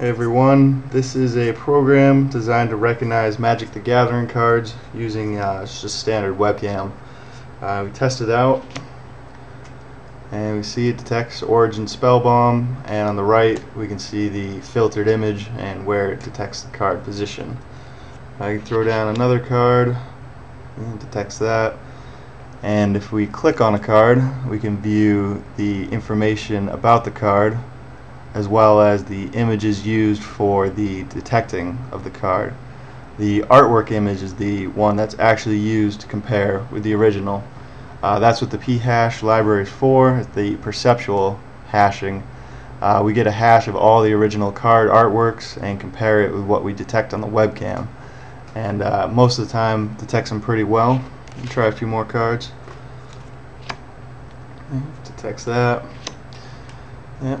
Everyone, this is a program designed to recognize Magic the Gathering cards using uh, just standard webcam. Uh, we test it out and we see it detects Origin Spellbomb and on the right we can see the filtered image and where it detects the card position. I can throw down another card and detects that and if we click on a card we can view the information about the card as well as the images used for the detecting of the card. The artwork image is the one that's actually used to compare with the original. Uh, that's what the p-hash library is for, the perceptual hashing. Uh, we get a hash of all the original card artworks and compare it with what we detect on the webcam. And uh, most of the time detects them pretty well. Try a few more cards. Detects that. Yep.